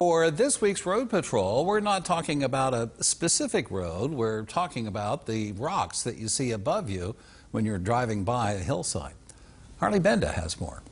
For this week's Road Patrol, we're not talking about a specific road. We're talking about the rocks that you see above you when you're driving by a hillside. Harley Benda has more.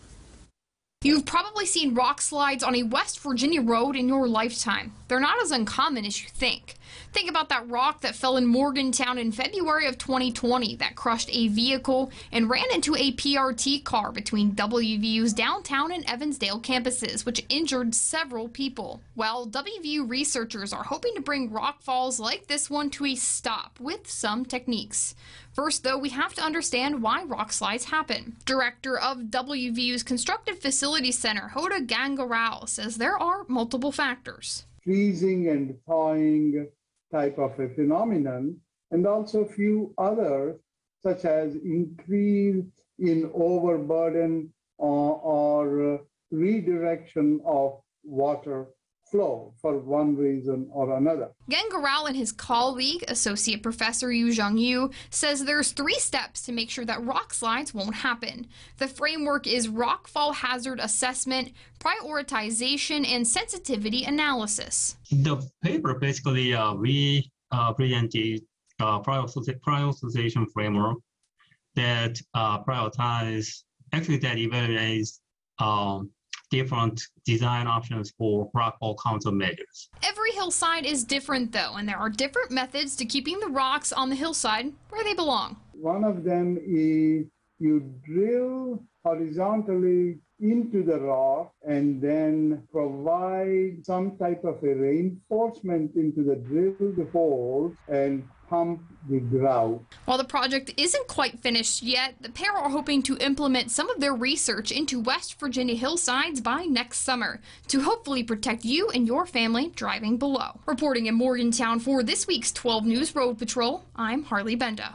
You've probably seen rock slides on a West Virginia road in your lifetime. They're not as uncommon as you think. Think about that rock that fell in Morgantown in February of 2020 that crushed a vehicle and ran into a PRT car between WVU's downtown and Evansdale campuses, which injured several people. Well, WVU researchers are hoping to bring rock falls like this one to a stop with some techniques. First, though, we have to understand why rock slides happen. Director of WVU's Constructed Facilities Center, Hota Gangarao, says there are multiple factors. Freezing and thawing type of a phenomenon, and also a few others, such as increase in overburden or, or uh, redirection of water flow for one reason or another. Gangarao and his colleague, Associate Professor Yu Zhang Yu, says there's three steps to make sure that rock slides won't happen. The framework is rockfall hazard assessment, prioritization, and sensitivity analysis. The paper basically uh, we uh, presented uh, prioritization framework that uh, prioritize actually that evaluates um, different design options for rock rockfall countermeasures. Every hillside is different though, and there are different methods to keeping the rocks on the hillside where they belong. One of them is you drill horizontally into the rock and then provide some type of a reinforcement into the drilled holes and pump the grout. While the project isn't quite finished yet, the pair are hoping to implement some of their research into West Virginia hillsides by next summer to hopefully protect you and your family driving below. Reporting in Morgantown for this week's 12 News Road Patrol, I'm Harley Benda.